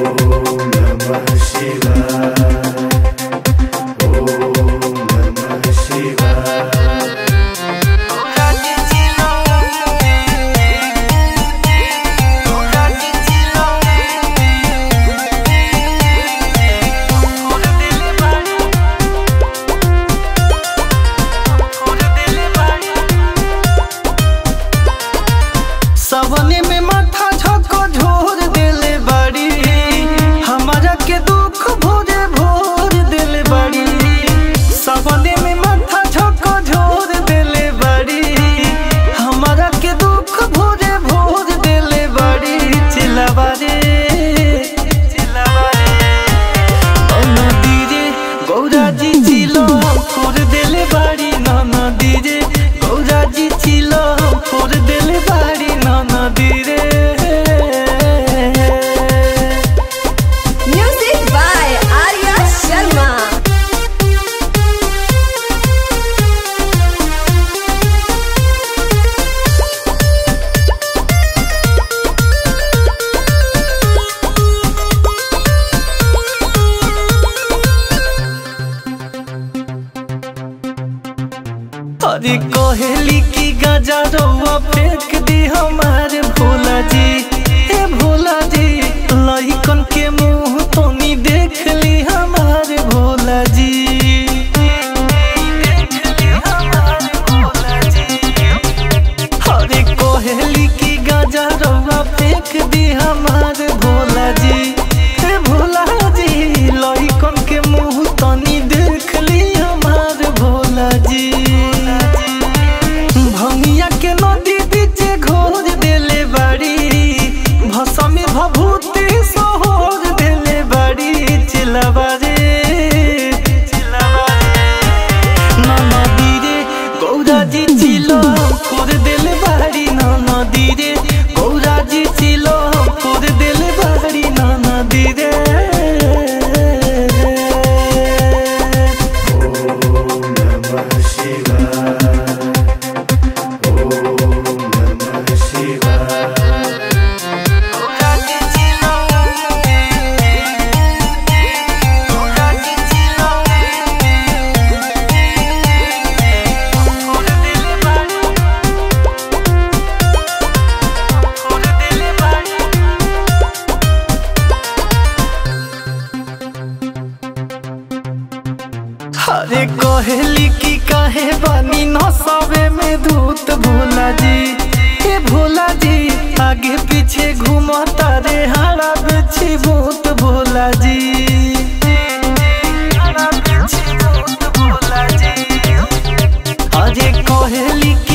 Namah Shivaya. दी कोहली की गजा रोआ फेंक दी हमारे भोला जी। अरे कोहली की कहे बनी न सवे में दूत भोला जी हे भोला जी आगे पीछे घूमो तारे हरा बिछी भूत भोला जी अरे कोहली की